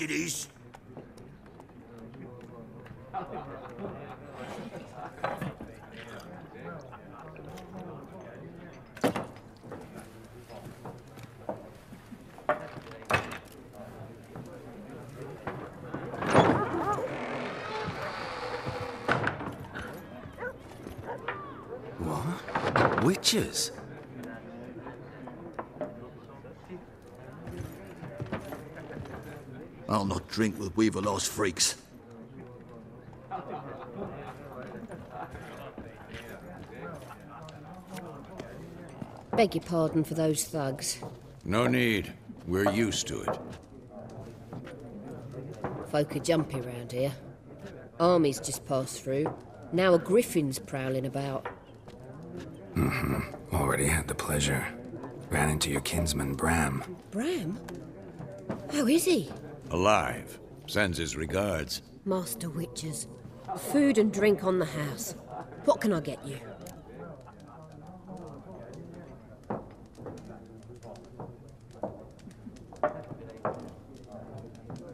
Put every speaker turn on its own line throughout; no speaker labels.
it is.
What? Witches?
I'll not drink with Weaver Lost freaks.
Beg your pardon for those thugs.
No need. We're used to it.
Folk are jumpy round here. Armies just passed through. Now a griffin's prowling about.
Mm-hmm. Already had the pleasure. Ran into your kinsman, Bram.
Bram? How is he?
Alive. Sends his regards.
Master Witcher. Food and drink on the house. What can I get you?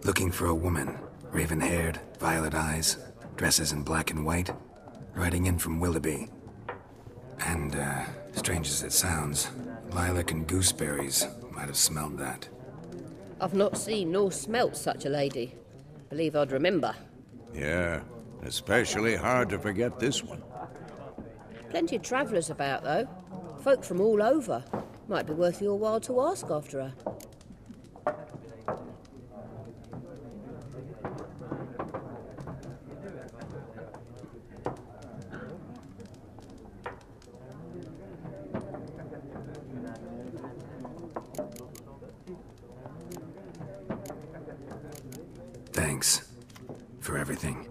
Looking for a woman. Raven haired, violet eyes, dresses in black and white. Riding in from Willoughby. And, uh, strange as it sounds, lilac and gooseberries might have smelled that.
I've not seen nor smelt such a lady. Believe I'd remember.
Yeah, especially hard to forget this one.
Plenty of travellers about, though. Folk from all over. Might be worth your while to ask after her.
Thanks. For everything.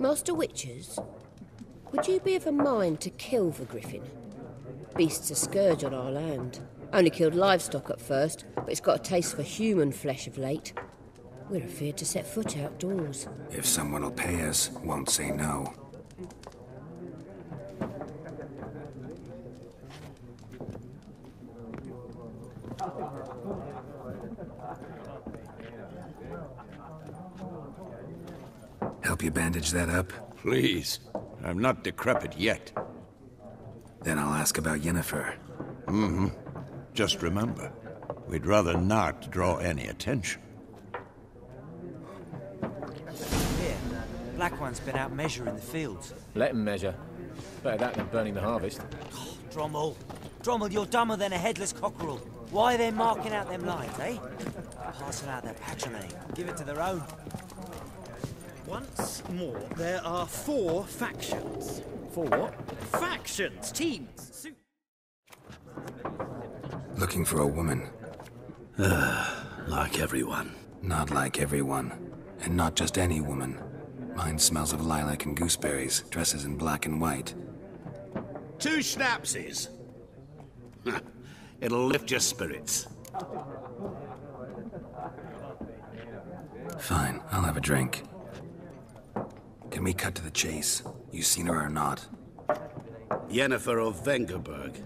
Master Witcher, would you be of a mind to kill the griffin? Beast's a scourge on our land. Only killed livestock at first, but it's got a taste for human flesh of late. We're afeard to set foot outdoors.
If someone will pay us, won't say no. Help you bandage that up?
Please. I'm not decrepit yet.
Then I'll ask about Yennefer.
Mm-hmm. Just remember, we'd rather not draw any attention.
Here, Black One's been out measuring the fields.
Let him measure. Better that than burning the harvest.
Oh, Drommel. Drommel, you're dumber than a headless cockerel. Why are they marking out them lines, eh? Passing out their patrimony. Give it to their own.
Once more, there are four factions.
Four what?
Factions, teams, suit.
Looking for a woman.
like everyone.
Not like everyone. And not just any woman. Mine smells of lilac and gooseberries, dresses in black and white.
Two schnapsies. It'll lift your spirits.
Fine, I'll have a drink. Can we cut to the chase? You seen her or not?
Yennefer of Vengerberg.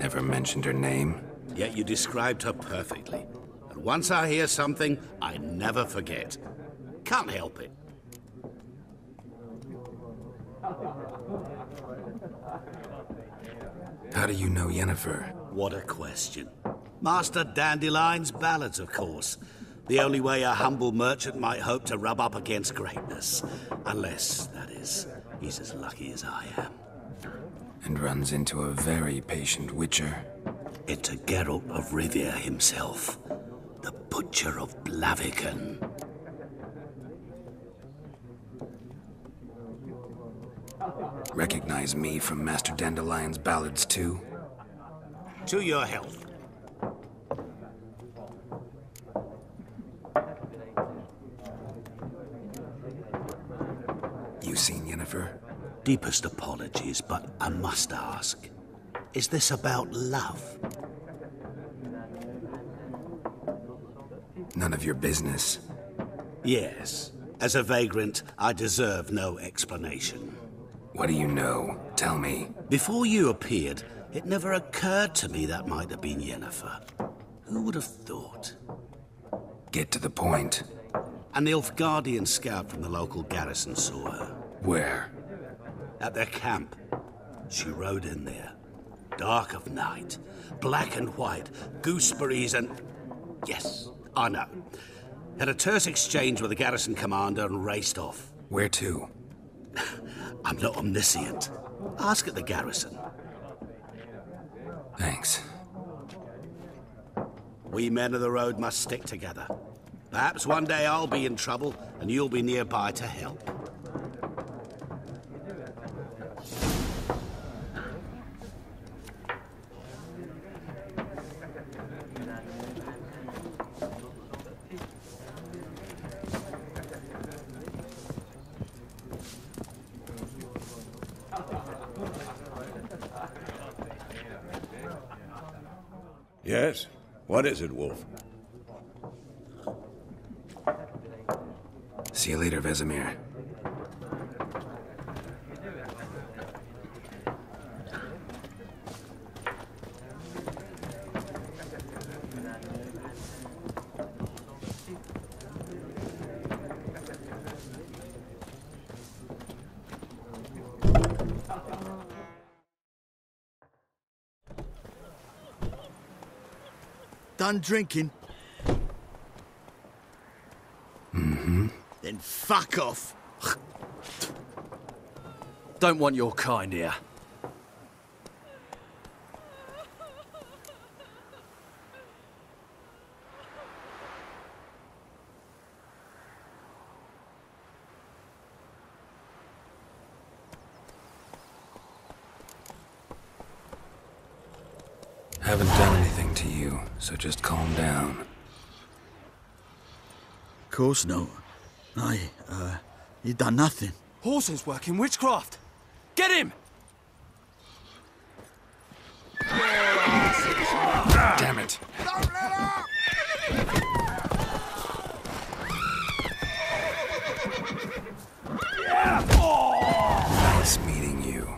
Never mentioned her name.
Yet you described her perfectly. And once I hear something, I never forget. Can't help it.
How do you know Yennefer?
What a question. Master Dandelion's ballads, of course. The only way a humble merchant might hope to rub up against greatness. Unless, that is, he's as lucky as I am.
And runs into a very patient witcher.
Into Geralt of Rivia himself, the Butcher of Blaviken.
Recognize me from Master Dandelion's ballads, too?
To your health.
You
Deepest apologies, but I must ask. Is this about love?
None of your business.
Yes. As a vagrant, I deserve no explanation.
What do you know? Tell me.
Before you appeared, it never occurred to me that might have been Yennefer. Who would have thought?
Get to the point.
A Nilfgaardian scout from the local garrison saw her.
Where?
At their camp. She rode in there. Dark of night. Black and white. Gooseberries and... Yes, ah, I know. Had a terse exchange with the garrison commander and raced off.
Where to?
I'm not omniscient. Ask at the garrison.
Thanks.
We men of the road must stick together. Perhaps one day I'll be in trouble and you'll be nearby to help.
Yes? What is it, Wolf?
See you later, Vesemir.
Done drinking?
Mm-hmm.
Then fuck off.
Don't want your kind here.
Haven't done anything to you, so just calm down.
Of course no. I, uh, you done nothing.
Horson's working witchcraft. Get him!
Damn it! Nice meeting you.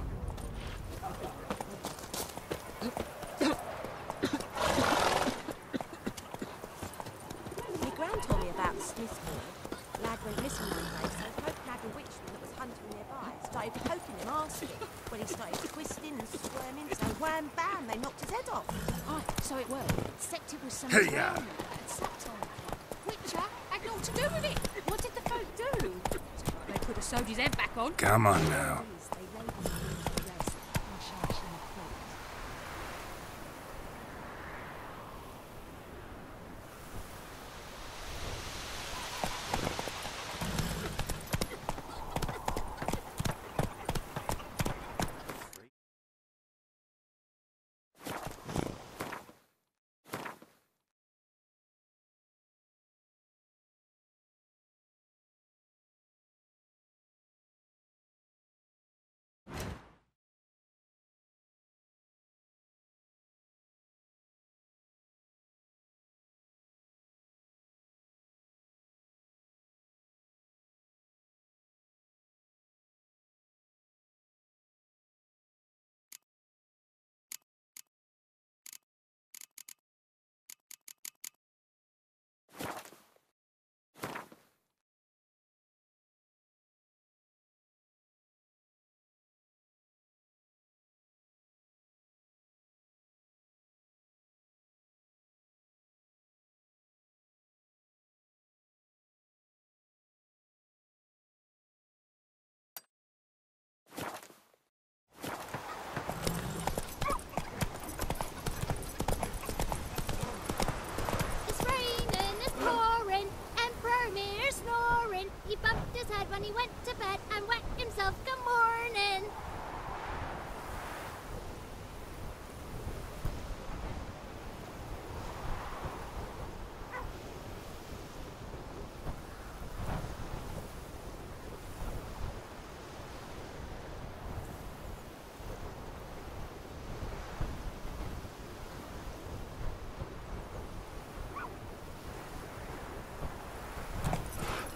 My gran told me about Smithfield. Lad went missing one day, so Pope nagged a witchman that was hunting nearby. Started poking him, asking. When he started twisting and squirming, so wham bam, they knocked his head off.
Aye, so it worked. Except it was some
Hey,
town
yeah.
that sat on it. Witcher had naught to do with it. What did the folk do? His head back on.
Come on now.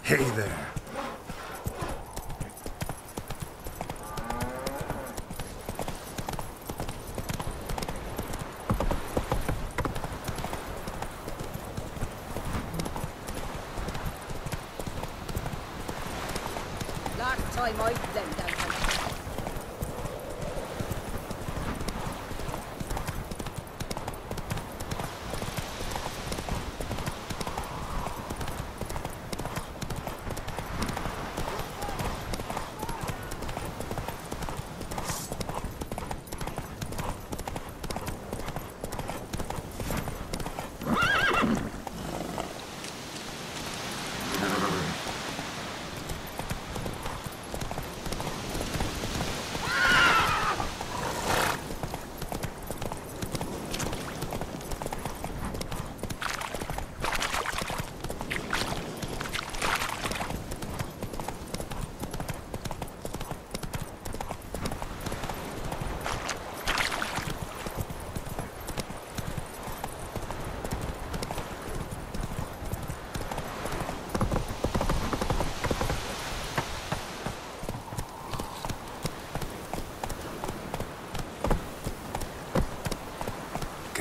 Hey there.
Last time I went down to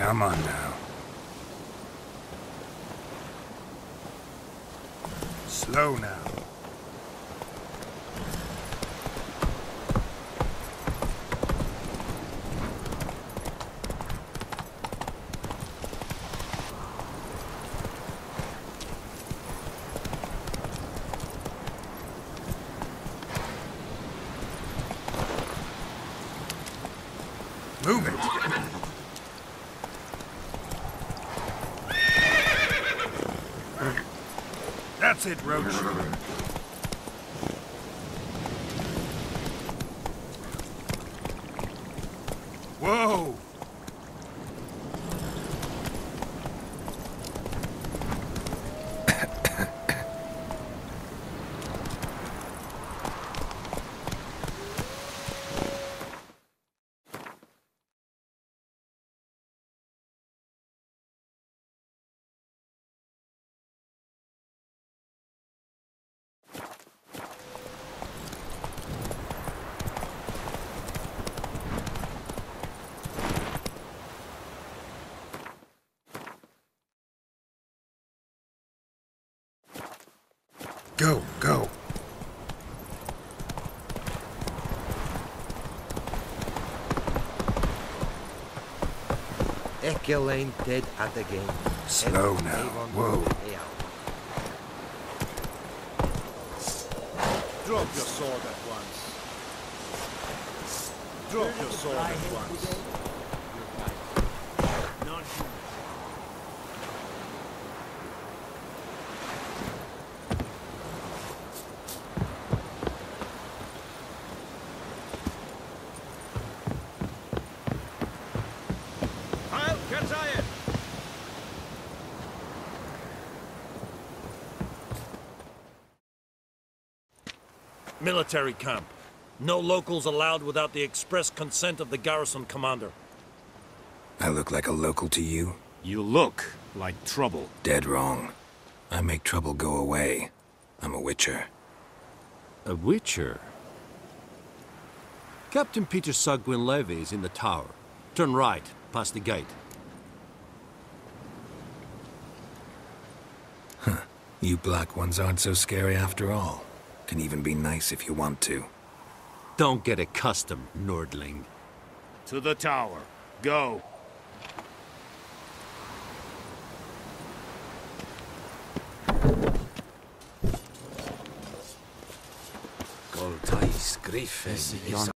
Come on now. Slow now. Move it. That's it, Roach. Whoa! Go, go.
Ekel ain't dead at the game.
Slow now. Whoa.
Drop your sword at once. Drop your sword at once.
I'll
Military camp. No locals allowed without the express consent of the garrison commander.
I look like a local to you?
You look like trouble.
Dead wrong. I make trouble go away. I'm a witcher.
A witcher? Captain Peter Saar Gwynleve is in the tower. Turn right, past the gate.
Huh. You black ones aren't so scary after all. Can even be nice if you want to.
Don't get accustomed, Nordling.
To the tower. Go.
Goltais Griffin is